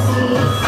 see.